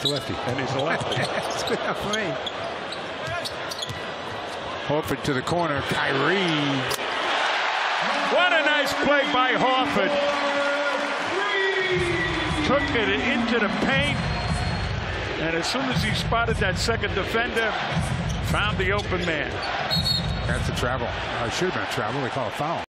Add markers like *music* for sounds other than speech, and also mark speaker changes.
Speaker 1: He's a lefty.
Speaker 2: And he's a lefty. *laughs*
Speaker 3: That's good enough for me.
Speaker 1: Horford to the corner. Kyrie.
Speaker 2: What a nice play by Horford. Took it into the paint. And as soon as he spotted that second defender, found the open man.
Speaker 1: That's a travel. I should have been a travel. We call a foul.